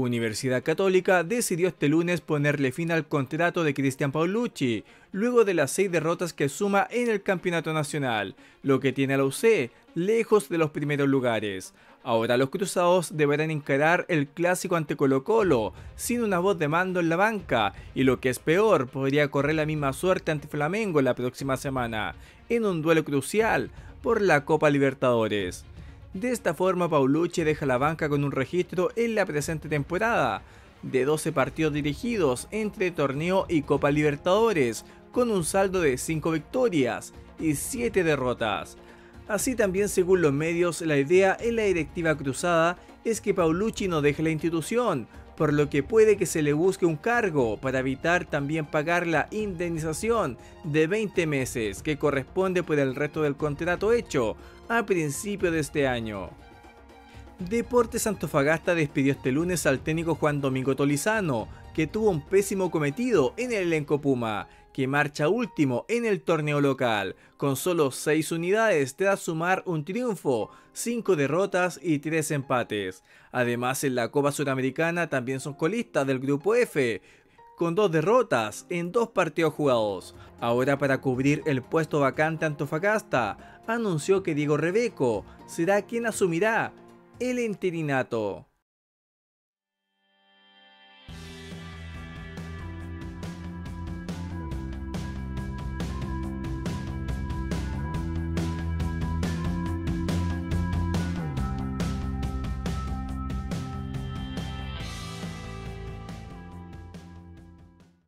Universidad Católica decidió este lunes ponerle fin al contrato de Cristian Paulucci, luego de las seis derrotas que suma en el campeonato nacional, lo que tiene a la UC lejos de los primeros lugares. Ahora los cruzados deberán encarar el clásico ante Colo Colo, sin una voz de mando en la banca, y lo que es peor, podría correr la misma suerte ante Flamengo la próxima semana, en un duelo crucial por la Copa Libertadores. De esta forma, Paulucci deja la banca con un registro en la presente temporada de 12 partidos dirigidos entre torneo y Copa Libertadores, con un saldo de 5 victorias y 7 derrotas. Así también, según los medios, la idea en la directiva cruzada es que Paulucci no deje la institución, por lo que puede que se le busque un cargo para evitar también pagar la indemnización de 20 meses que corresponde por el resto del contrato hecho a principio de este año. Deportes Antofagasta despidió este lunes al técnico Juan Domingo Tolizano, que tuvo un pésimo cometido en el elenco Puma, que marcha último en el torneo local, con solo 6 unidades tras sumar un triunfo, 5 derrotas y 3 empates. Además, en la Copa Sudamericana también son colistas del Grupo F, con dos derrotas en dos partidos jugados. Ahora para cubrir el puesto vacante Antofagasta, anunció que Diego Rebeco será quien asumirá el interinato.